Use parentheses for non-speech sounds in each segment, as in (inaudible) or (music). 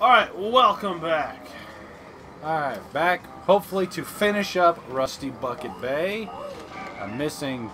Alright, welcome back. Alright, back hopefully to finish up Rusty Bucket Bay. I'm missing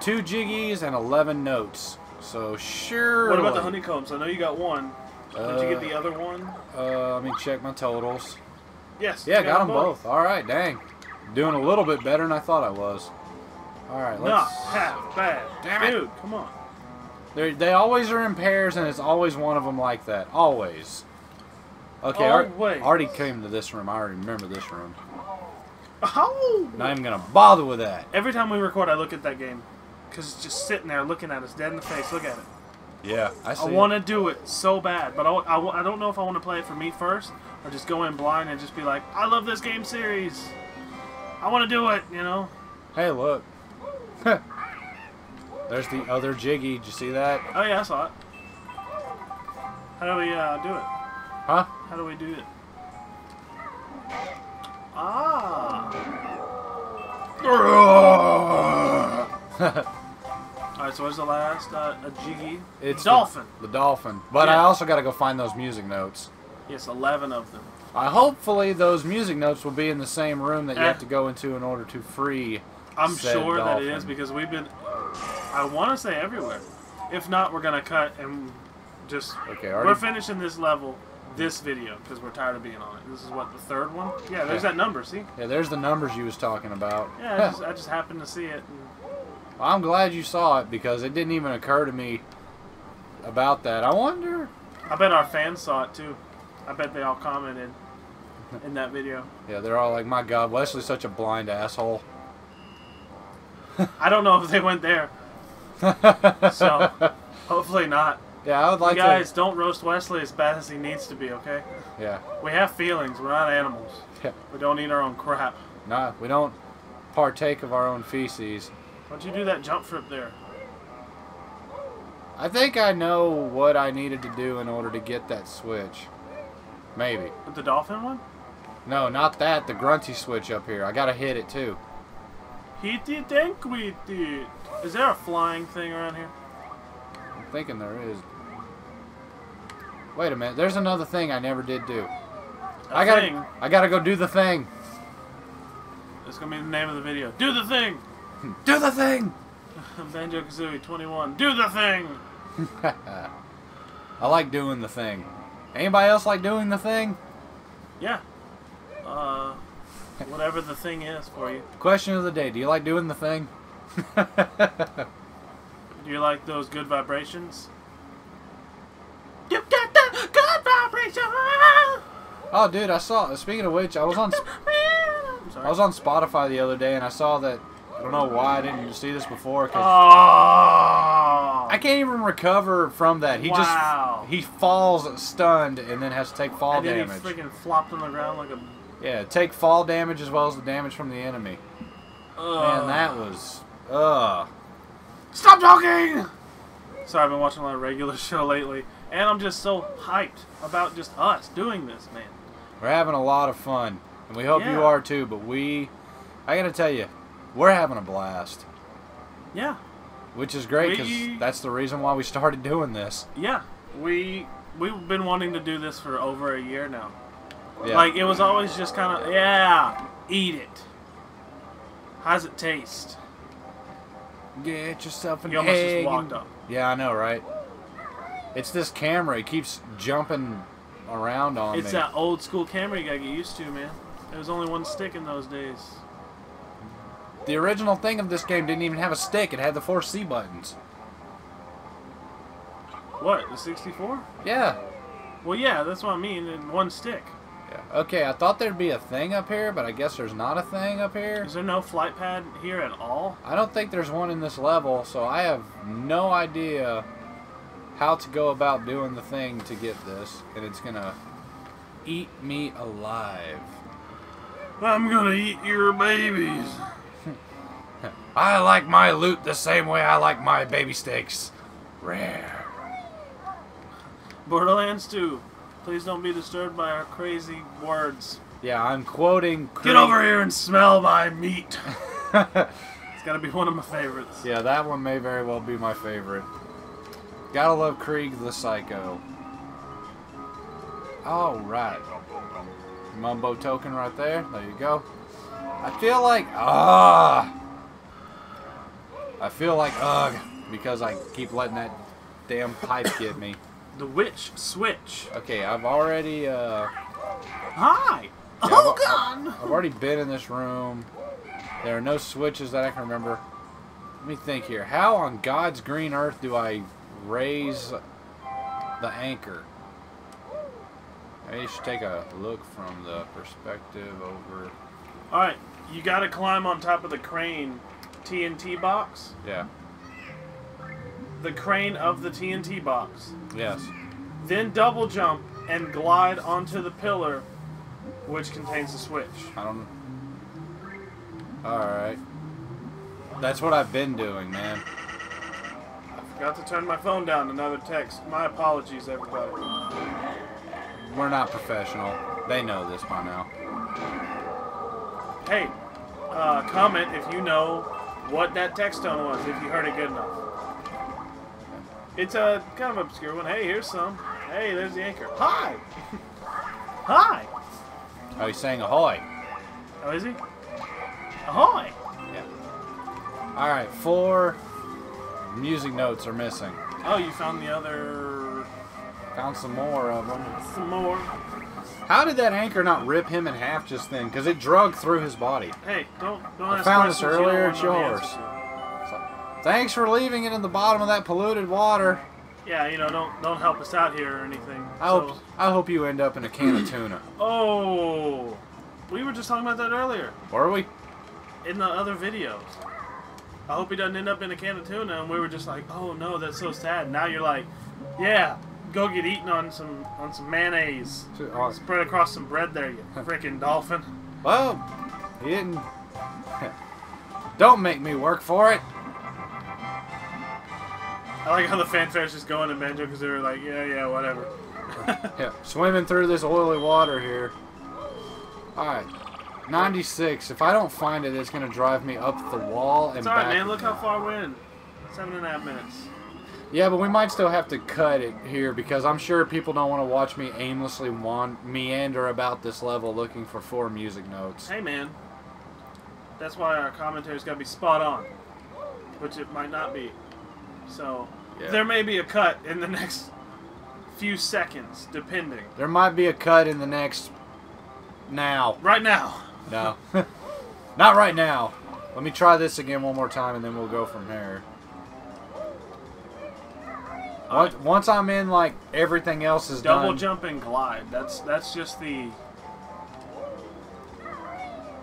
two jiggies and 11 notes. So sure. What about the honeycombs? I know you got one. Did you get the Uh, other one? Uh, let me check my totals. Yes. Yeah, you got them both. Alright, dang. Doing a little bit better than I thought I was. Alright, let's... half bad. Damn it. Dude, come on. They're, they always are in pairs, and it's always one of them like that. Always. Okay, I Always. already came to this room. I already remember this room. Oh! Not even gonna bother with that. Every time we record, I look at that game. Because it's just sitting there looking at us dead in the face. Look at it. Yeah, I see. I want to do it so bad, but I, I, I don't know if I want to play it for me first or just go in blind and just be like, I love this game series. I want to do it, you know? Hey, look. (laughs) There's the other Jiggy. Did you see that? Oh, yeah, I saw it. How do we uh, do it? Huh? How do we do it? Ah! (laughs) Alright, so what's the last? Uh, a jiggy. it's Dolphin. The, the dolphin. But I also got to go find those music notes. Yes, 11 of them. I hopefully those music notes will be in the same room that you Eh. have to go into in order to free. I'm sure that it is because we've been, I want to say everywhere. If not, we're going to cut and just. Okay, We're finishing this level, this video, because we're tired of being on it. This is what, the third one? Yeah, there's Yeah. that number, see? Yeah, there's the numbers you was talking about. Yeah, I just, (laughs) I just happened to see it. And, I'm glad you saw it because it didn't even occur to me about that. I wonder. I bet our fans saw it too. I bet they all commented (laughs) in that video. Yeah, they're all like, "My God, Wesley's such a blind asshole." I don't know if they went there, (laughs) so hopefully not. Yeah, I would like you guys, don't roast Wesley as bad as he needs to be, okay? Yeah, We have feelings. We're not animals. yeah. We don't eat our own crap. Nah, we don't partake of our own feces. Why'd you do that jump flip there? I think I know what I needed to do in order to get that switch. Maybe. With the dolphin one? No, not that. The grunty switch up here. I gotta hit it too. Hit it and quit it. Is there a flying thing around here? Thinking there is. Wait a minute. There's another thing I never did do. A I gotta. thing. I gotta go do the thing. It's gonna be the name of the video. Do the thing! Do the thing. (laughs) Banjo Kazooie 21. Do the thing! (laughs) I like doing the thing. Anybody else like doing the thing? Yeah. Uh, whatever the thing is for you. Question of the day: Do you like doing the thing? (laughs) Do you like those good vibrations? You got the good vibration! oh, dude, I saw. Speaking of which, I was on. I'm sorry. I was on Spotify the other day and I saw that. I don't know why I didn't see this before. 'cause Oh! I can't even recover from that. He Wow. just he falls stunned and then has to take fall and then damage. he freaking flopped on the ground like a. Yeah, take fall damage as well as the damage from the enemy. Man, that was uh Stop talking! Sorry, I've been watching a lot of regular (laughs) show lately, and I'm just so hyped about just us doing this, man. we're having a lot of fun. And we hope Yeah. you are too, but we I gotta tell you, we're having a blast. Yeah, Which is great because We- that's the reason why we started doing this. yeah. We we've been wanting to do this for over a year now. Yeah. Like it was always just kind of yeah, eat it. How's it taste? Get yourself an You almost egg just walked and- up. Yeah, I know, right? It's this camera. It keeps jumping around on It's me. that old school camera you gotta get used to, man. There was only one stick in those days. The original thing of this game didn't even have a stick. It had the four C buttons. What, the 64? Yeah. Well, yeah, that's what I mean, in one stick. Yeah. Okay, I thought there'd be a thing up here, but I guess there's not a thing up here. Is there no flight pad here at all? I don't think there's one in this level, so I have no idea how to go about doing the thing to get this. And it's gonna eat me alive. I'm gonna eat your babies. (laughs) I like my loot the same way I like my baby steaks. Rare. Borderlands 2. Please don't be disturbed by our crazy words. Yeah, I'm quoting. Get over here and smell my meat. (laughs) it's gotta be one of my favorites. yeah, that one may very well be my favorite. Gotta love Krieg the Psycho. All right. Mumbo token right there. There you go. I feel like ah. I feel like ugh because I keep letting that damn pipe get me. The witch switch. Okay, I've already uh Hi. Yeah, oh I've- God. I've already been in this room. There are no switches that I can remember. Let me think here. How on God's green earth do I raise the anchor? I should take a look from the perspective over. All right, you got to climb on top of the crane TNT box. Yeah. The crane of the TNT box. Yes. Then double jump and glide onto the pillar, which contains the switch. I don't. All right. That's what I've been doing, man. I forgot to turn my phone down. Another text. My apologies, everybody. We're not professional. They know this by now. Hey, uh, comment if you know what that text tone was. If you heard it good enough. It's a kind of obscure one. Hey, here's some. Hey, there's the anchor. Hi. (laughs) Hi. Oh, he's saying ahoy. Oh, is he? Ahoy. Yeah. All right, four music notes are missing. Oh, you found the other. Found some more of them. Some more. How did that anchor not rip him in half just then? Because it drug through his body. Hey, don't don't I ask found this questions you don't earlier, it's yours. Thanks for leaving it in the bottom of that polluted water. Yeah, you know, don't don't help us out here or anything. I So- hope I hope you end up in a can of tuna. (clears throat) Oh, we were just talking about that earlier Were we? in the other videos. I hope he doesn't end up in a can of tuna, and we were just like, oh no, that's so sad. Now you're like, yeah, go get eaten on some on some mayonnaise. Oh, Spread across some bread there, you (laughs) freaking dolphin. Well, he didn't. (laughs) Don't make me work for it. I like how the fanfare's just going to Banjo because they were like, yeah, yeah, whatever. (laughs) Yeah, swimming through this oily water here. Alright. 96. If I don't find it, it's going to drive me up the wall and It's alright, back man. Look how far we're in. Seven and a half minutes. Yeah, but we might still have to cut it here because I'm sure people don't want to watch me aimlessly meander about this level looking for four music notes. Hey, man. That's why our commentary's got to be spot on, which it might not be. So Yeah. there may be a cut in the (laughs) next few seconds, depending. There might be a cut in the next. Now. Right now. No. (laughs) (laughs) Not right now. Let me try this again one more time and then we'll go from there. Once, once I'm in, like, everything else is done. Double done. jump and glide. That's that's just the.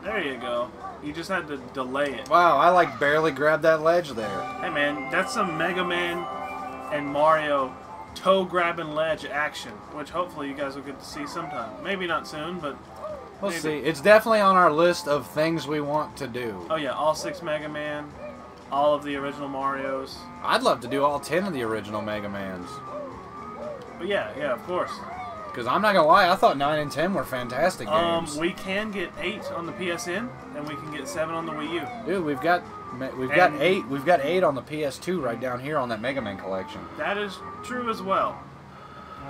There you go. You just had to delay it. Wow, I, like, barely grabbed that ledge there. Hey man, that's some Mega Man and Mario toe grabbing ledge action, which hopefully you guys will get to see sometime. Maybe not soon, but We'll Maybe. see. It's definitely on our list of things we want to do. oh yeah, all six Mega Man, all of the original Mario's. I'd love to do all 10 of the original Mega Mans. But yeah, yeah, of course. Because I'm not going to lie, I thought 9 and 10 were fantastic Um, games. we can get eight on the PSN, and we can get seven on the Wii U. Dude, we've got we've got 8 we've got 8 on the PS2 right down here on that Mega Man collection. That is true as well.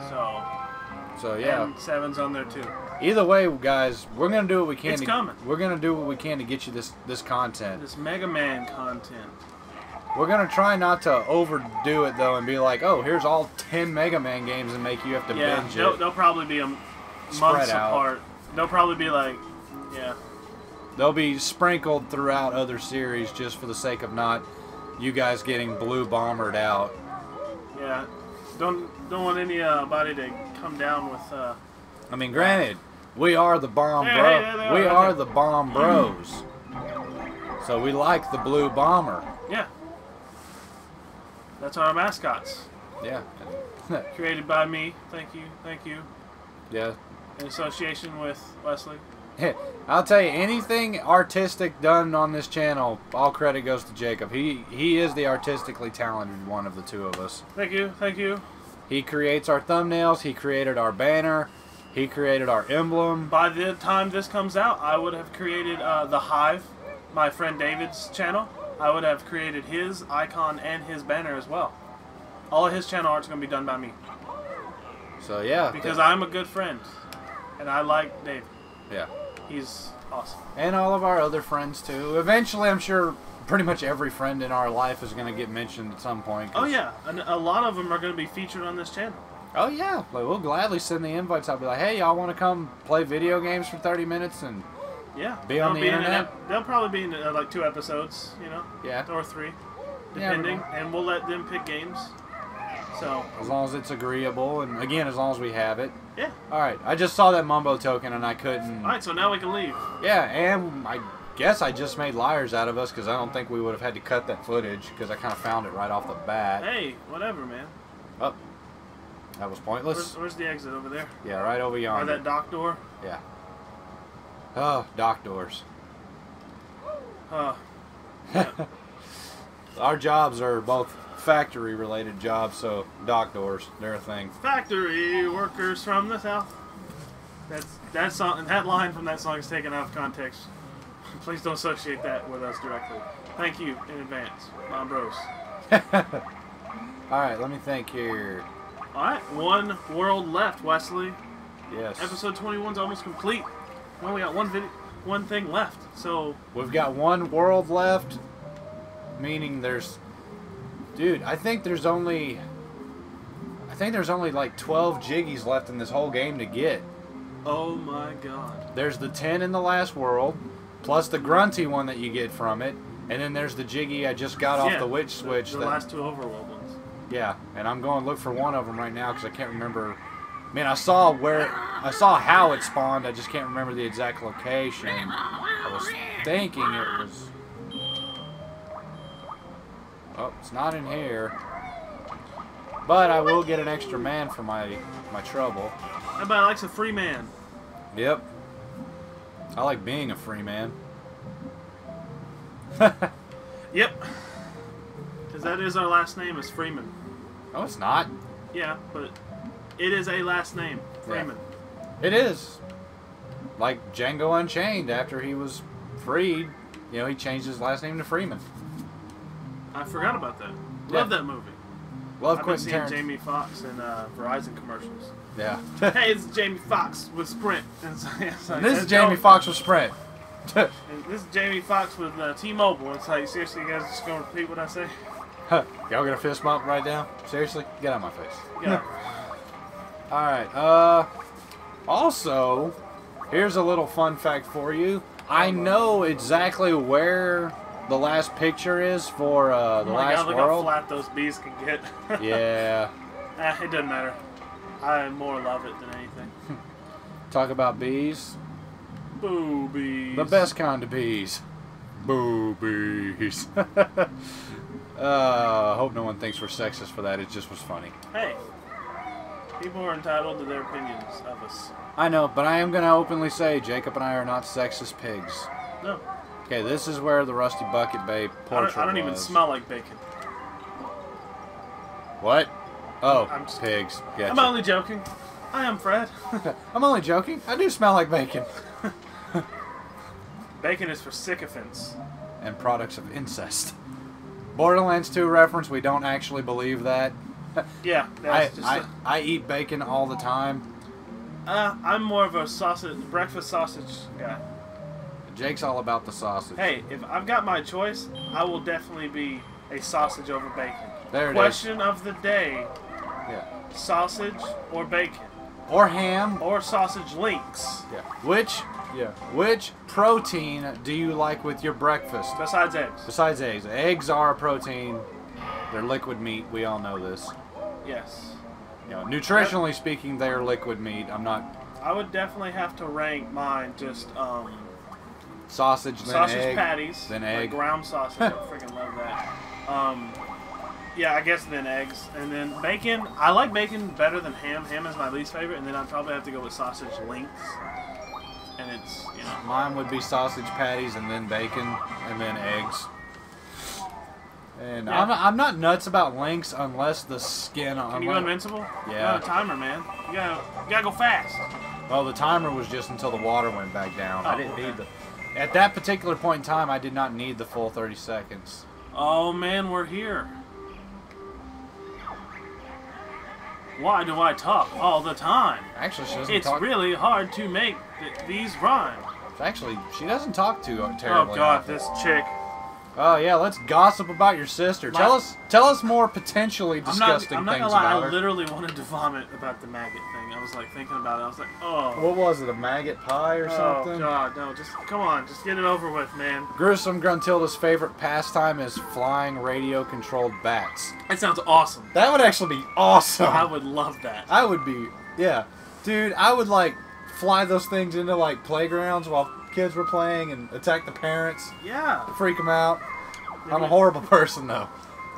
So So yeah. and seven's on there too. Either way, guys, we're gonna do what we can. It's to, coming. We're gonna do what we can to get you this this content. This Mega Man content. We're gonna try not to overdo it though, and be like, oh, here's all ten Mega Man games, and make you have to Yeah, binge they'll, it. they'll probably be a m- Spread months out. apart. They'll probably be like, yeah. They'll be sprinkled throughout other series just for the sake of not you guys getting blue bombered out. Yeah, don't don't want anybody to come down with. Uh, I mean, granted, we are the bomb Hey, bro. hey, we are the bomb bros. So we like the blue bomber. yeah, that's our mascots. Yeah. (laughs) Created by me. Thank you, thank you. yeah. In association with Wesley. (laughs) I'll tell you, anything artistic done on this channel, all credit goes to Jacob. He he is the artistically talented one of the two of us. Thank you, thank you. He creates our thumbnails. He created our banner. He created our emblem. By the time this comes out, I would have created uh, the Hive, my friend David's channel. I would have created his icon and his banner as well. All of his channel art's gonna be done by me. So yeah, Because th- I'm a good friend, and I like Dave. yeah, He's awesome. and all of our other friends too. Eventually, I'm sure pretty much every friend in our life is going to get mentioned at some point. Oh yeah, and a lot of them are going to be featured on this channel. Oh yeah, like we'll gladly send the invites. I'll be like, hey, y'all want to come play video games for 30 minutes and Yeah, Be on They'll the in an internet? they'll probably be in uh, like two episodes, you know, yeah, or three, Yeah, depending, and we'll let them pick games. So as long as it's agreeable and again, as long as we have it. yeah. All right, I just saw that mumbo token and I couldn't. All right, so now we can leave. Yeah, and I guess I just made liars out of us because I don't think we would have had to cut that footage because I kind of found it right off the bat. Hey, whatever, man. Oh, that was pointless. where's the exit over there? Yeah, right over Or yonder. that dock door? Yeah. Oh, dock doors. Uh, (laughs) Our jobs are both factory related jobs, so dock doors, they're a thing. factory workers from the south. That's that song. That line from that song is taken out of context. (laughs) Please don't associate that with us directly. Thank you in advance, Mom Bros. (laughs) Alright, let me think here. All right, one world left, Wesley. Yes. Episode 21's almost complete. Well we only got one video, one thing left. So We've got one world left, meaning there's. Dude, I think there's only. I think there's only like 12 jiggies left in this whole game to get. Oh my god. There's the 10 in the last world, plus the grunty one that you get from it, and then there's the jiggy I just got off the witch switch. The, that, last two overworld ones. Yeah, and I'm going to look for one of them right now because I can't remember. Man, I saw where I saw how it spawned. I just can't remember the exact location. I was thinking it was. Oh, it's not in here. But I will get an extra man for my my trouble. Everybody likes a free man. Yep. I like being a free man. (laughs) Yep. Because that is our last name is Freeman. no, it's not. Yeah, but it is a last name, Freeman. It is. Like Django Unchained, after he was freed, you know, he changed his last name to Freeman. I forgot about that. Yeah. Love that movie. Love I've been Quentin seeing Tarantino. Jamie Foxx in uh, Verizon commercials. Yeah. (laughs) hey, it's (laughs) Jamie Foxx with Sprint. (laughs) It's, it's like, this is Jamie Foxx with Sprint. This is Jamie Foxx with uh, T-Mobile. It's like, seriously, you guys just gonna repeat what I say? Huh. Y'all gonna fist bump right now? Seriously? Get out of my face. Yeah. Alright, uh also, here's a little fun fact for you. I know exactly where the last picture is for uh, the oh my last God, look how flat those bees can get. (laughs) Yeah. Eh, it doesn't matter. I more love it than anything. Talk about bees. Boobies. The best kind of bees. Boobies. (laughs) uh, hope no one thinks we're sexist for that. It just was funny. Hey, people are entitled to their opinions of us. I know, but I am going to openly say Jacob and I are not sexist pigs. No, Okay, this is where the Rusty Bucket Bay I portrait don't, I don't even smell like bacon. What? Oh, I'm just- pigs. Gotcha. I'm only joking. I am Fred. (laughs) I'm only joking. I do smell like bacon. (laughs) bacon is for sycophants. And products of incest. Borderlands 2 reference, we don't actually believe that. (laughs) Yeah, I, that's just. I, a- I eat bacon all the time. uh, I'm more of a sausage, breakfast sausage guy. Jake's all about the sausage. Hey, if I've got my choice, I will definitely be a sausage over bacon. there it is. Question of the day: Yeah. sausage or bacon, Or ham. or sausage links Yeah. Which yeah. Which protein do you like with your breakfast? besides eggs? Besides eggs. Eggs are a protein. They're liquid meat. We all know this. Yes, You know, nutritionally speaking, they are liquid meat. I'm not I would definitely have to rank mine just um, sausage then sausage egg. patties, then like ground sausage. I (laughs) freaking love that. Um, yeah, I guess then eggs, and then bacon. I like bacon better than ham. Ham is my least favorite, and then I'd probably have to go with sausage links. And it's you know Mine would be sausage patties and then bacon and then eggs. And Yeah. I'm, I'm not nuts about links unless the skin on. Can you go invincible? Yeah. A timer, man. You gotta, you gotta go fast. Well, the timer was just until the water went back down. I Oh, didn't okay. need the. At that particular point in time, I did not need the full 30 seconds. Oh man, we're here. Why do I talk all the time? Actually, she doesn't talk. It's talk. really hard to make th- these rhyme. Actually, she doesn't talk too oh, terribly. Oh god, often. this chick. Oh yeah, let's gossip about your sister. My- tell us, tell us more potentially I'm not, disgusting I'm not things gonna lie, about I literally wanted to vomit about the maggot thing. I was like thinking about it. I was like, oh. What was it? A maggot pie or Oh something? Oh god, no, just come on, just get it over with, man. Gruesome Gruntilda's favorite pastime is flying radio-controlled bats. That sounds awesome. That would actually be awesome. I would love that. I would be, yeah, dude. I would like fly those things into like playgrounds while kids were playing and attack the parents, Yeah. freak them out. I'm a horrible (laughs) person though.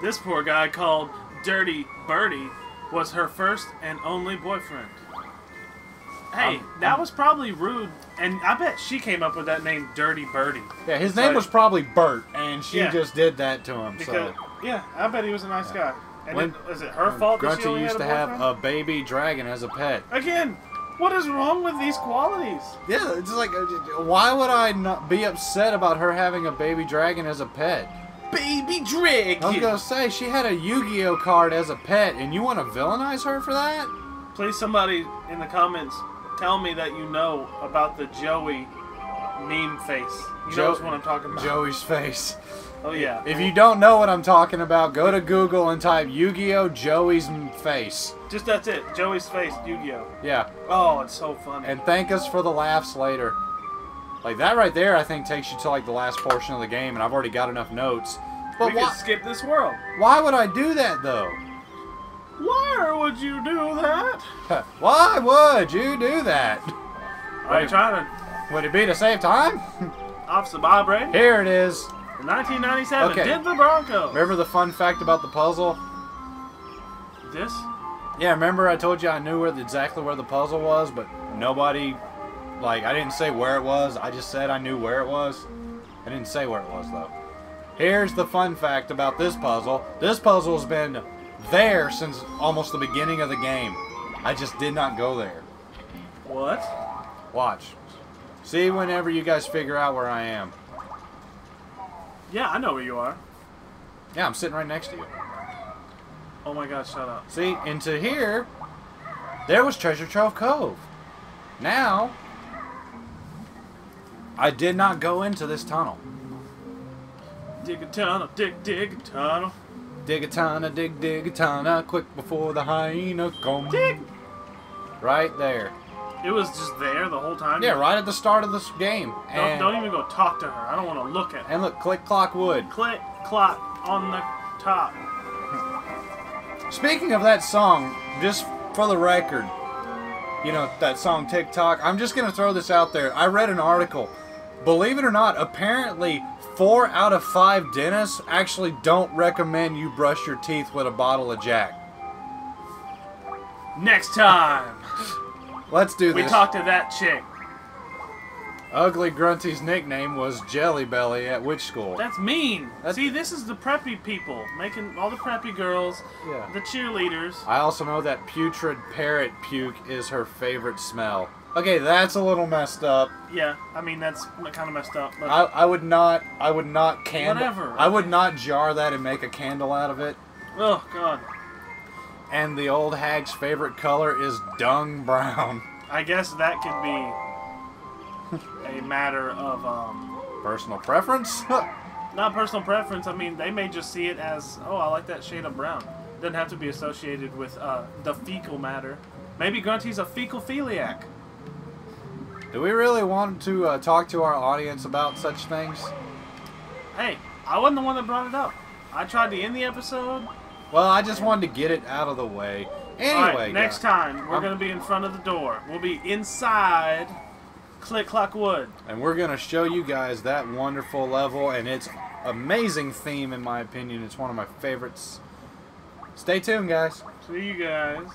This poor guy called Dirty Birdie was her first and only boyfriend. Hey, I'm- that I'm- was probably rude, and I bet she came up with that name, Dirty Birdie. Yeah, his name like- was probably Bert, and she Yeah. just did that to him. Because so yeah, I bet he was a nice guy. And When- then, is it her fault that she Grunty only used had to a have a baby dragon as a pet. Again, what is wrong with these qualities? Yeah, it's like, why would I not be upset about her having a baby dragon as a pet? Baby Drake. I was gonna say she had a Yu-Gi-Oh card as a pet, and you want to villainize her for that? Please, somebody in the comments, tell me that you know about the Joey meme face. You Jo- knows what I'm talking about. Joey's face. Oh yeah. If you don't know what I'm talking about, go to Google and type Yu-Gi-Oh Joey's face. Just that's it. Joey's face, Yu-Gi-Oh. Yeah, Oh, it's so funny. and thank us for the laughs later. Like that right there, I think takes you to like the last portion of the game, and I've already got enough notes. But we why, could skip this world. why would I do that though? Why would you do that? Why would you do that? Are you trying to? Would it be to save time? (laughs) Off Officer Bob Here it is. In 1997, Okay. Denver Broncos. Remember the fun fact about the puzzle? this? Yeah, remember I told you I knew where the, exactly where the puzzle was, but nobody, like, I didn't say where it was. I just said I knew where it was. I didn't say where it was though. Here's the fun fact about this puzzle. This puzzle's been there since almost the beginning of the game. I just did not go there. What? Watch. See whenever you guys figure out where I am. Yeah, I know where you are. Yeah, I'm sitting right next to you. Oh my god, shut up. See, into here, there was Treasure Trove Cove. Now, I did not go into this tunnel. Dig a tunnel, dig, dig a tunnel. Dig a tunnel, dig, dig a tunnel, quick before the hyena comes. Dig! Right there. It was just there the whole time? Yeah, right at the start of this game. Don't, don't even go talk to her. I don't want to look at her. and look, click clock wood. Click, clock on the top. Speaking of that song, just for the record, you know, that song TikTok, I'm just going to throw this out there. I read an article. Believe it or not, apparently four out of five dentists actually don't recommend you brush your teeth with a bottle of Jack. Next time, Let's do this. we this. talk to that chick. Ugly Grunty's nickname was Jelly Belly at which school? That's mean. That's- See, this is the preppy people making all the preppy girls, Yeah. the cheerleaders. I also know that putrid parrot puke is her favorite smell. Okay, that's a little messed up. Yeah, I mean that's kind of messed up. But I, I would not I would not candle Whatever. I would not jar that and make a candle out of it. oh god, And the old hag's favorite color is dung brown. (laughs) I guess that could be a matter of um, Personal preference? (laughs) not personal preference. I mean, they may just see it as, oh, I like that shade of brown. Doesn't have to be associated with uh, the fecal matter. Maybe Grunty's a fecal philiac. Do we really want to uh, talk to our audience about such things? Hey, I wasn't the one that brought it up. I tried to end the episode. Well, I just wanted to get it out of the way. Anyway, right, next guys, time we're I'm- gonna be in front of the door. We'll be inside Click Clock Wood. and we're gonna show you guys that wonderful level and its amazing theme. In my opinion, it's one of my favorites. Stay tuned, guys. See you guys.